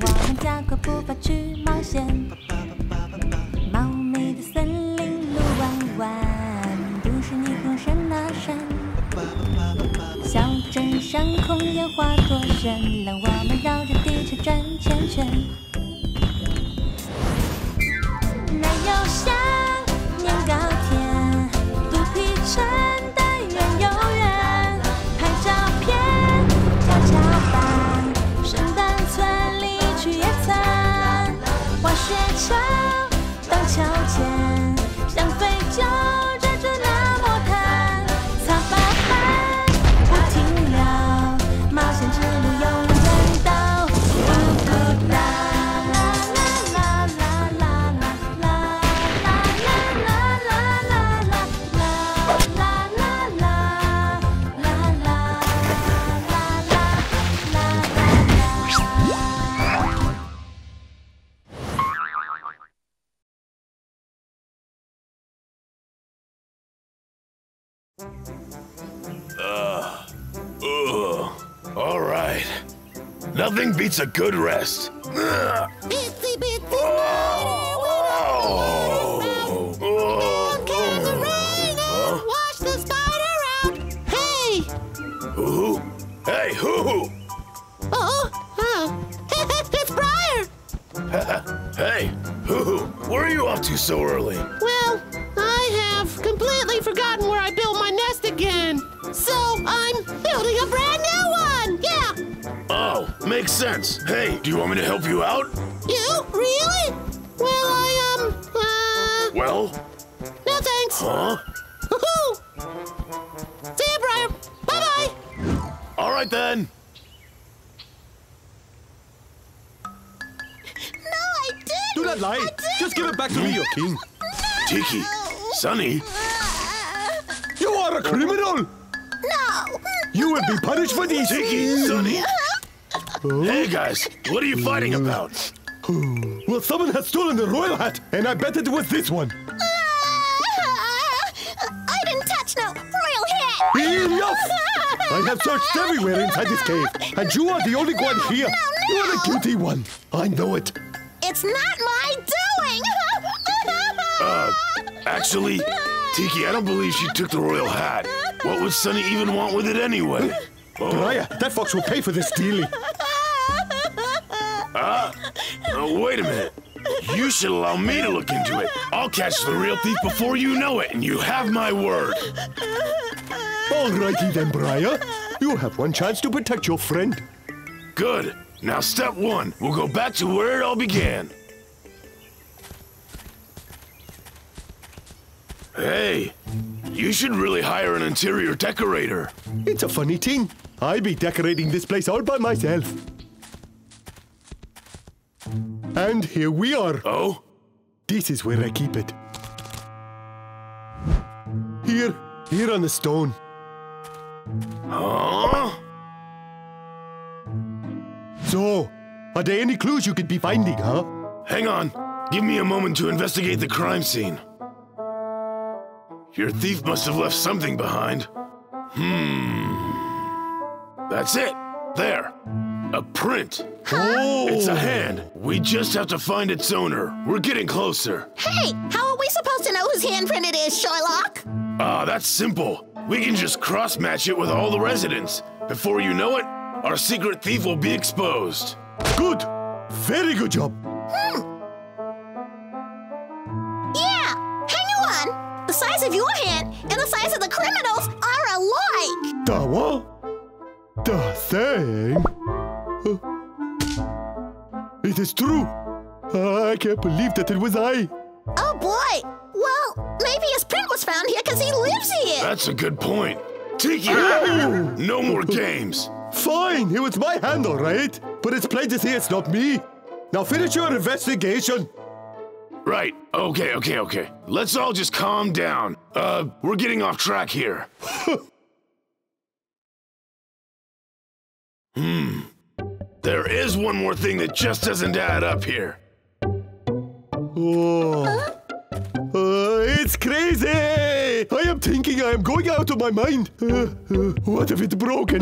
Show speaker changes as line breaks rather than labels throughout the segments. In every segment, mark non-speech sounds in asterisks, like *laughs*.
我们加快步伐去冒险。茂密的森林路弯弯，都市霓虹闪啊闪。小镇上空烟花多绚烂，我们绕着地球转圈圈。奶油香，年糕甜，肚皮撑
Nothing beats a good rest.
Bitsy bitsy
Oh. Oh.
Catch the rain and wash the spider out. Hey!
Who? Hey, who?
Oh, oh. it's Briar.
Hey, who? Where are you off to so early?
Well, I have completely forgotten where I built my nest again. So I'm building a brand new.
Oh, makes sense. Hey, do you want me to help you out?
You? Really? Well, I, um, uh,
Well,
no thanks.
huh?
Woohoo! See you, Briar. Bye-bye.
All right then.
No, I didn't.
Do not lie. Just give it back to me, your king. No.
Tiki, Sonny,
You are a criminal.
No.
You will be punished for this.
Tiki, Sonny. Hey guys, what are you fighting about?
Well, someone has stolen the royal hat, and I bet it was this one.
I didn't touch no royal hat.
Enough! I have searched everywhere inside this cave, and you are the only one here. You are the guilty one. I know it.
It's not my doing.
Uh, actually, Tiki, I don't believe she took the royal hat. What would Sonny even want with it anyway? Oh,
Briar, that fox will pay for this stealing.
Wait a minute. You should allow me to look into it. I'll catch the real thief before you know it, and you have my word.
Alrighty then, Briar. You have one chance to protect your friend.
Good. Now, step one, we'll go back to where it all began. Hey, you should really hire an interior decorator.
It's a funny thing. I'll be decorating this place all by myself. And here we are.
Oh?
This is where I keep it. Here, here on the stone.
Huh?
So, are there any clues you could be finding, huh?
Hang on. Give me a moment to investigate the crime scene. Your thief must have left something behind. Hmm. That's it. There. A print.
Oh!
It's a hand. We just have to find its owner. We're getting closer.
hey, how are we supposed to know whose handprint it is, Sherlock?
Ah, that's simple. We can just cross match it with all the residents. Before you know it, our secret thief will be exposed.
Good! Very good job! Hmm.
Yeah, hang on. The size of your hand and the size of the criminals are alike.
The what? The thing? It is true. I can't believe that it was I.
Oh boy. Well, maybe his print was found here because he lives here.
That's a good point. Tiki,
Oh.
no more games.
Fine, it was my hand, all right. But it's plain to see it's not me. Now finish your investigation.
Right. Okay, okay, okay. Let's all just calm down. Uh, we're getting off track here. hmm. There is one more thing that just doesn't add up here.
Oh. Uh, it's crazy! I am thinking I am going out of my mind. Uh, uh, what if it's broken?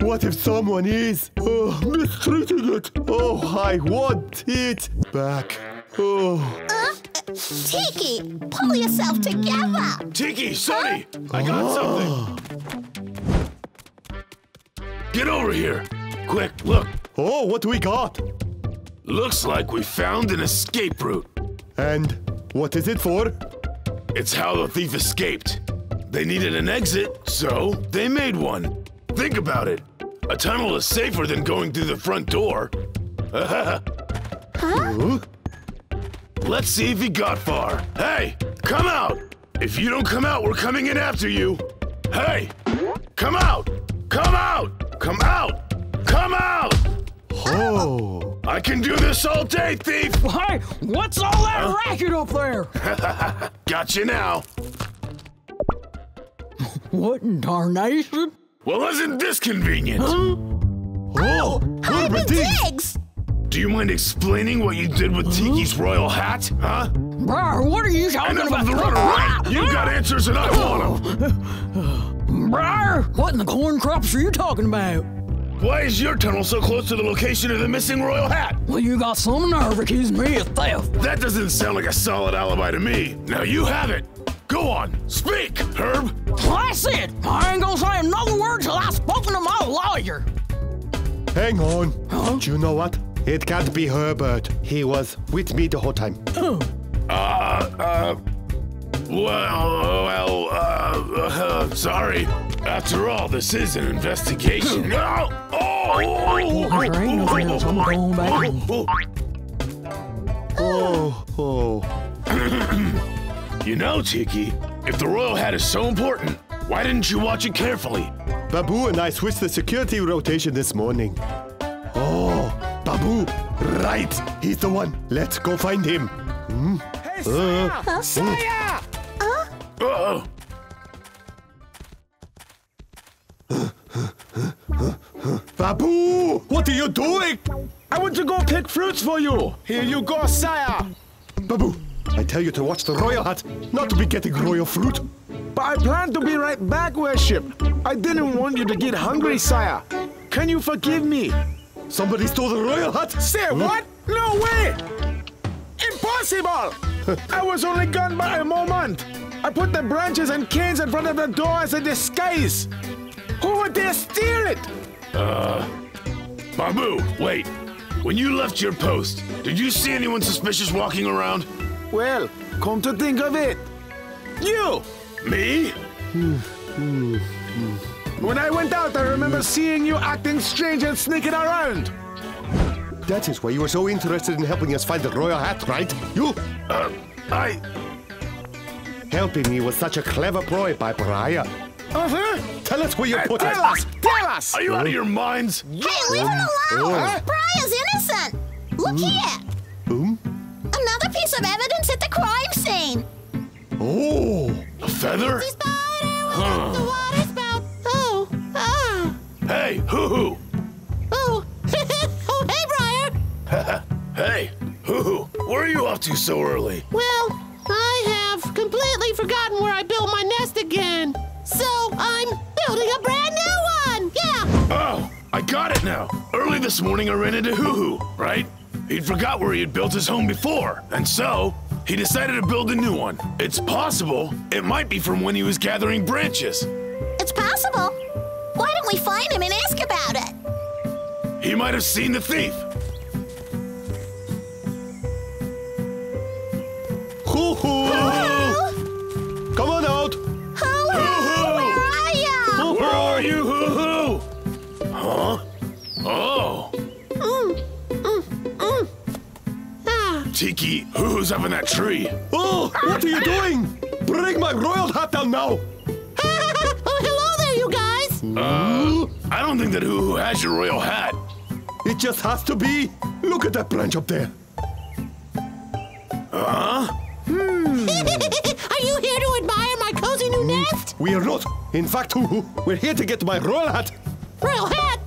What if someone is oh, mistreating it? Oh, I want it back. Oh,
Uh, Tiki, pull yourself together.
Tiki, Sonny, I got something. Get over here. Quick, look.
Oh, what do we got?
Looks like we found an escape route.
And what is it for?
It's how the thief escaped. They needed an exit, so they made one. Think about it. A tunnel is safer than going through the front door.
Huh?
Let's see if he got far. Hey, come out! If you don't come out, we're coming in after you. Hey, come out! Come out! Come out!
Oh,
I can do this all day, thief! *laughs*
Hey, what's all that racket up there? *laughs*
Got you now.
What in darnation?
Well, isn't this convenient?
oh,
Urban
Diggs.
Diggs!
Do you mind explaining what you did with Tiki's royal hat, huh?
Brr, what are you talking
Enough
about?
of the runaround! Ah, you ah. got answers and I want them!
Brr, what in the corn crops are you talking about?
Why is your tunnel so close to the location of the missing royal hat?
Well, you got some nerve accusing me of theft.
That doesn't sound like a solid alibi to me. Now you have it. Go on, speak, Herb.
That's it. I ain't gonna say another word till I've spoken to my lawyer.
Hang on. Do you know what? It can't be Herbert. He was with me the whole time.
Uh, uh, well, well, uh, uh, sorry. After all, this is an investigation. oh, oh,
There ain't nothing else. I'm going back home.
Oh, oh, oh. oh, oh. *clears throat*
You know, Tiki, if the royal hat is so important, why didn't you watch it carefully?
Babu and I switched the security rotation this morning. Oh, Babu, right. He's the one. Let's go find him. Hmm.
Hey, Saya! Uh, Saya! Hmm.
Uh-oh.
Babu, what are you doing?
I want to go pick fruits for you. Here you go, sire!
Babu, I tell you to watch the royal hat, not to be getting royal fruit.
But I plan to be right back, Worship. I didn't want you to get hungry, sire. Can you forgive me?
Somebody stole the royal hat.
Say hmm? what? No way! Impossible! *laughs* I was only gone by a moment. I put the branches and canes in front of the door as a disguise. Who would dare steal it?
Babu, wait. When you left your post, did you see anyone suspicious walking around?
Well, come to think of it, you!
Me?
When I went out, I remember seeing you acting strange and sneaking around.
That is why you were so interested in helping us find the royal hat, right? You
Uh, I.
helping me was such a clever ploy by Briar.
Uh-huh.
Tell us where you put it.
Tell us! Tell us!
Are you out of your minds?
Hey, leave him alone!
Oh.
Briar's innocent! Look here!
Hmm?
Another piece of evidence at the crime scene!
Oh,
A feather?
Spider with the water spout. Oh, ah.
Hey, hoo hoo!
Oh, *laughs* oh, hey, Briar. *laughs*
Hey, hoo hoo! Where are you off to so early?
Well, I
got it now. Early this morning, I ran into Hoo Hoo, right? He'd forgot where he had built his home before, and so he decided to build a new one. It's possible it might be from when he was gathering branches.
It's possible. Why don't we find him and ask about it?
He might have seen the thief.
hoo hoo!
Tiki, Hoo Hoo's up in that tree.
Oh, what are you doing? Bring my royal hat down now.
oh, *laughs* hello there, you guys.
Uh, I don't think that Hoo Hoo has your royal hat.
It just has to be. Look at that branch up there.
Huh? Hmm. *laughs*
are you here to admire my cozy new nest?
We are not. In fact, hoo *laughs* hoo, we're here to get my royal hat.
Royal hat?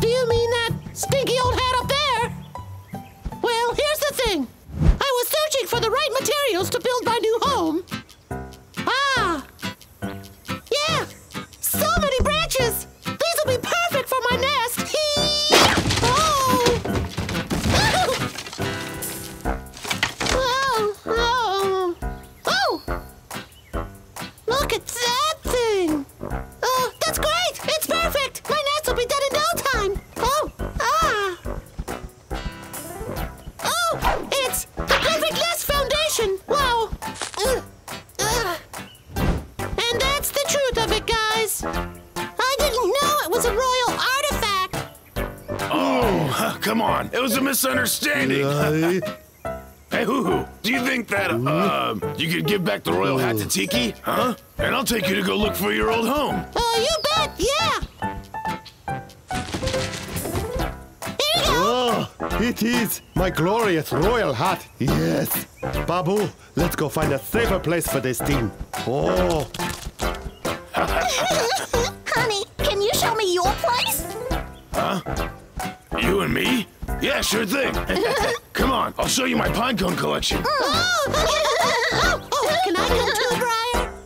Do you mean that stinky old hat up there? Well, here's the thing. Searching for the right materials to build my new home.
On. It was a misunderstanding.
I... *laughs*
Hey, Hoo Hoo, do you think that, uh, you could give back the royal hat to Tiki? Huh? And I'll take you to go look for your old home.
Oh, you bet, yeah. Here you go.
Oh, it is my glorious royal hat. Yes. Babu, let's go find a safer place for this team. Oh, *laughs*
Honey, can you show me your place? Huh?
You and me? Yeah, sure thing. *laughs* Come on, I'll show you my pinecone collection.
Oh, oh, *laughs* can I come too, Briar?